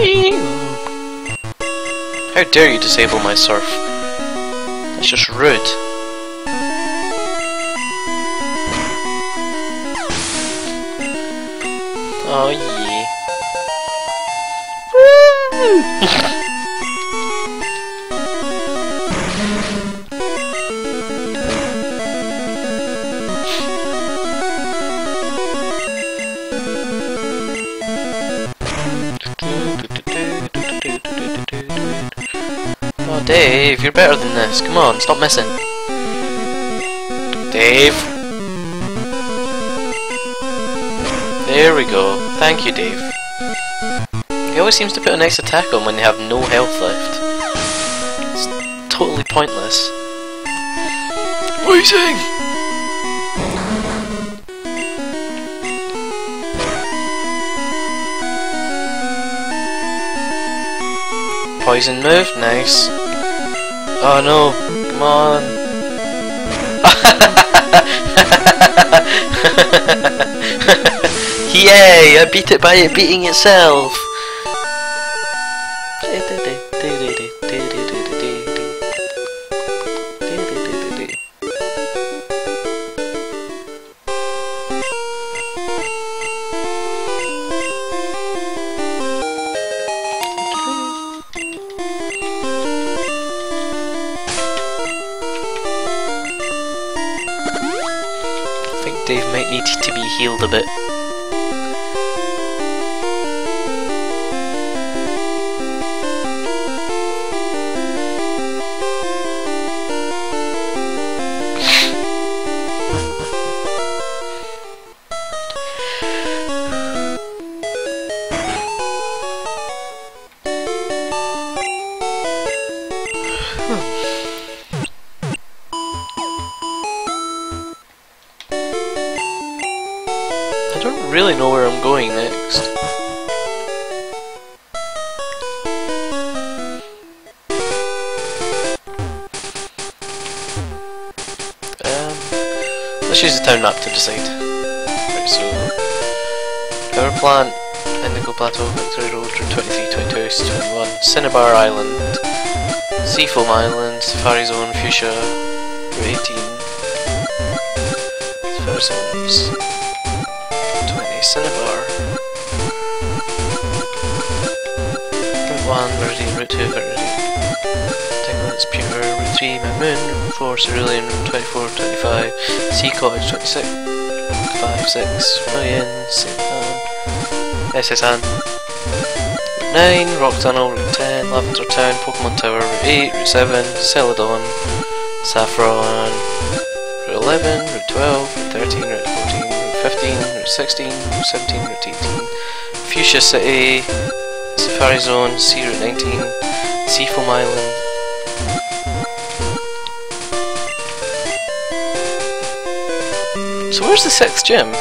How dare you disable my surf? That's just rude. Oh yeah. Dave, you're better than this. Come on, stop missing. Dave. There we go. Thank you, Dave. He always seems to put an extra attack on when they have no health left. It's totally pointless. Waiting! Poison move, nice. Oh no, come on. Yay! I beat it by it beating itself! Healed a bit. Let's the town map to decide. Right, so power plant, Indigo Plateau, Victory Road, Route 23, 22, 21, Cinnabar Island, Seafoam Island, Safari Zone, Fuchsia, Route 18, Safari Zones. 20 Cinnabar. Route 1, Viridian, Route 2, Viridian. Tinglands, Pure, Route 3, Mount Moon, Route 4, Cerulean, Route 24, 25, Sea Cottage, 26, 5, 6, Million, St. Anne, SS Anne. 9, Rock Tunnel, Route 10, Lavender Town, Pokemon Tower, Route 8, Route 7, Celadon, Saffron, Route 11, Route 12, Route 13, Route 14, Route 15, Route 16, Route 17, Route 18, Fuchsia City, Safari Zone, Sea Route 19, Seafoam Island. So where's the sixth gym?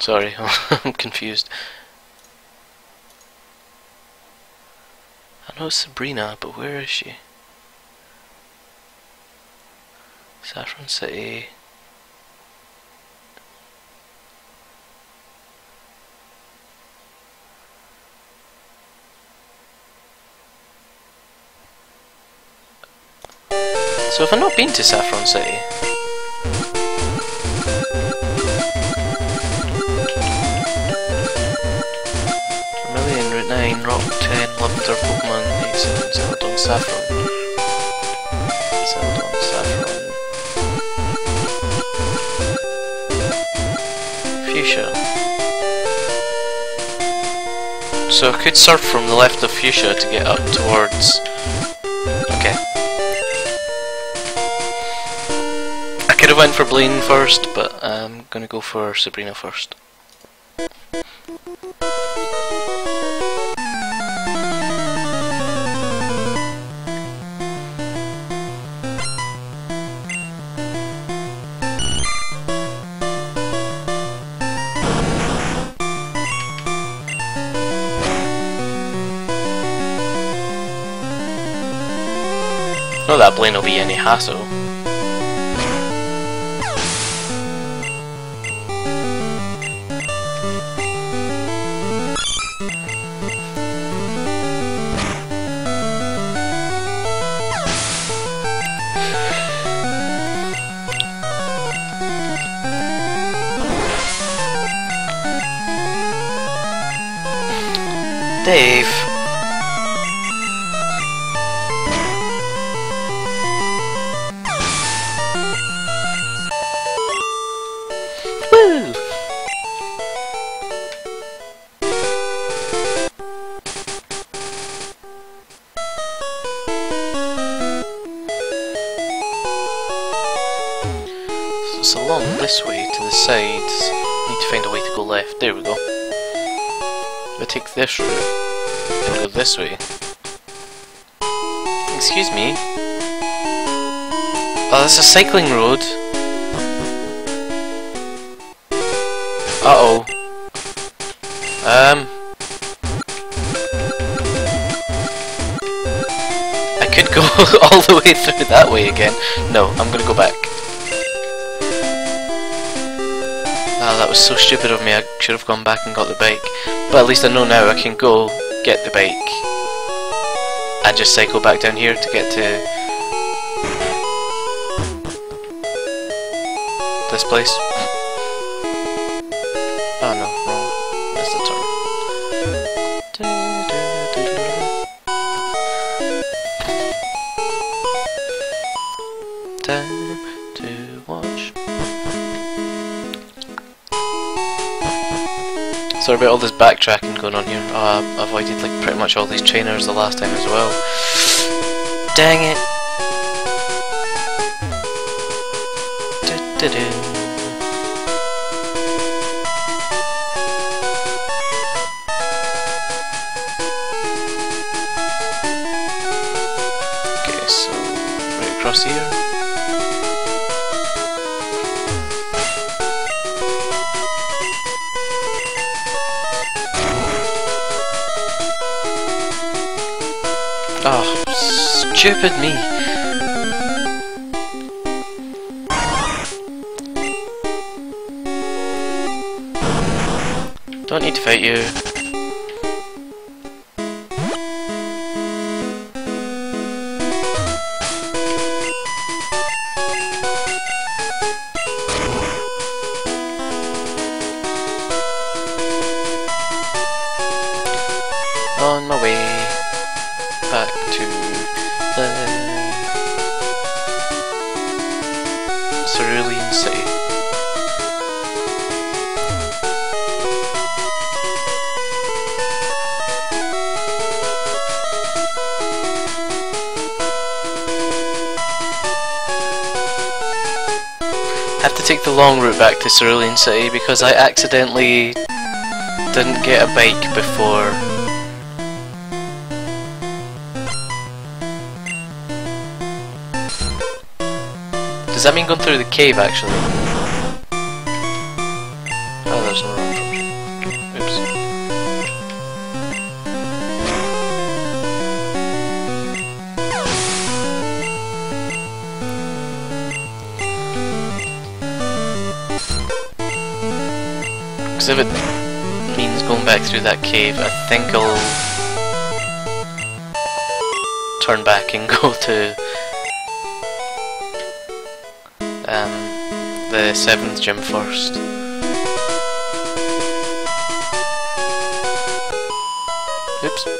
Sorry, I'm confused. I know Sabrina, but where is she? Saffron City. So have I not been to Saffron City? Vermilion, Route 9, Rock 10, Lavender, Pokemon, 8, 7, Celadon, Saffron. Celadon, Saffron. Fuchsia. So I could surf from the left of Fuchsia to get up towards... went for Blaine first, but I'm gonna go for Sabrina first. Not that Blaine will be any hassle. This way to the sides. Need to find a way to go left. There we go. If I take this route and go this way. Excuse me. Oh, that's a cycling road. Uh oh. Um. I could go all the way through that way again. No, I'm gonna go back. Oh, that was so stupid of me. I should have gone back and got the bike. But at least I know now I can go get the bike and just cycle back down here to get to this place. Oh no, Sorry about all this backtracking going on here. Uh, oh, I avoided like pretty much all these trainers the last time as well. Dang it! Du -du -du. Okay, so right across here. Oh, stupid me. Don't need to fight you. On my way long route back to Cerulean City because I accidentally didn't get a bike before Does that mean going through the cave actually? Oh, there's no Because if it means going back through that cave, I think I'll turn back and go to um, the seventh gym first. Oops.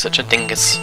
Such a dingus.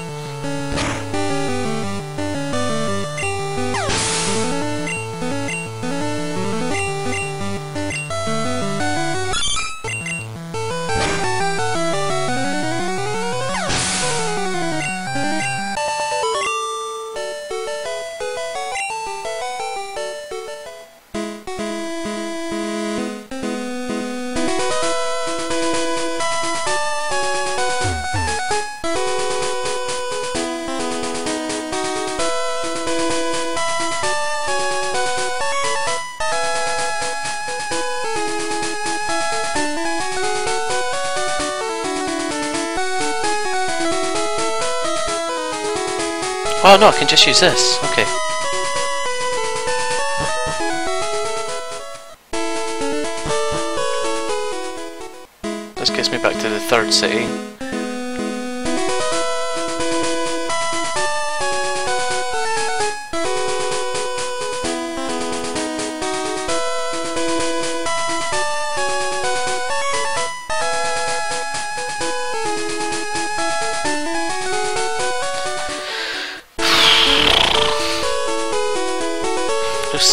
Oh no, I can just use this. Okay. This gets me back to the third city.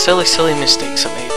Silly, silly mistakes I made.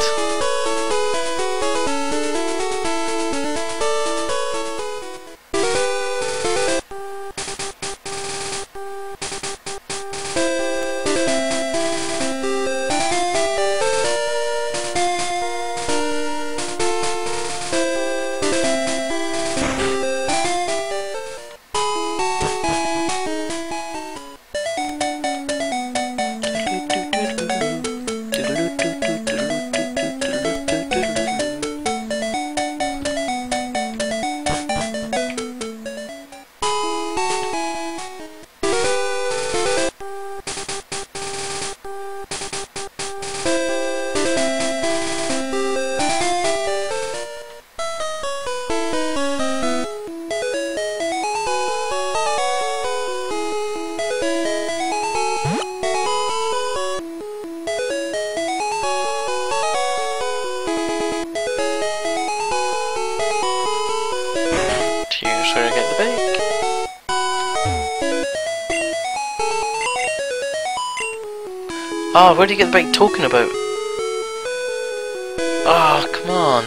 Oh, where do you get the bike talking about? Oh, come on.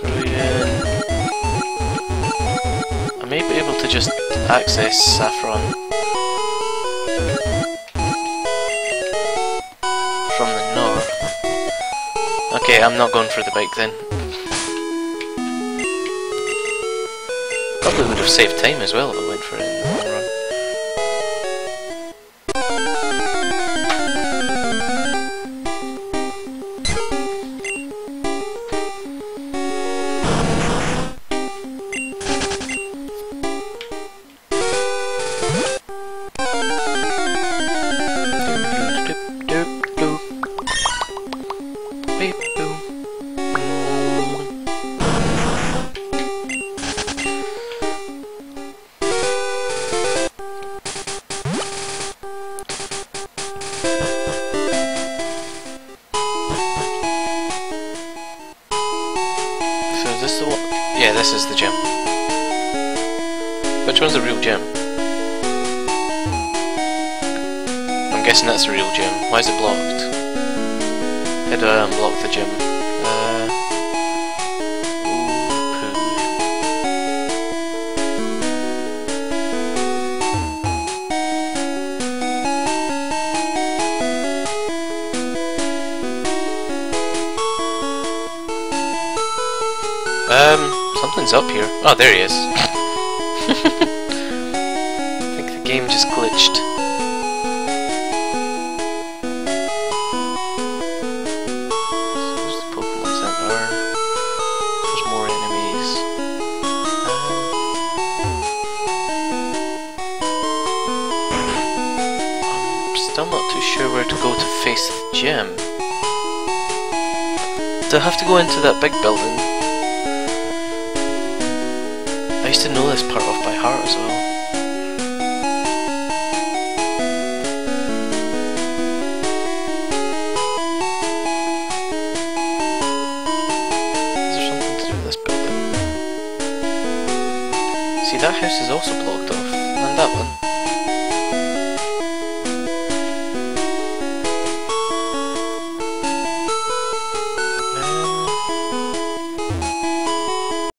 Uh, I may be able to just access Saffron from the north. Okay, I'm not going for the bike then. Probably would have saved time as well if I went for it guessing that's the real gem. Why is it blocked? How do I unblock the gem? Um, something's up here. Oh, there he is. I think the game just glitched. Gym. Do I have to go into that big building? I used to know this part off by heart as well. Is there something to do this building? See, that house is also blocked off.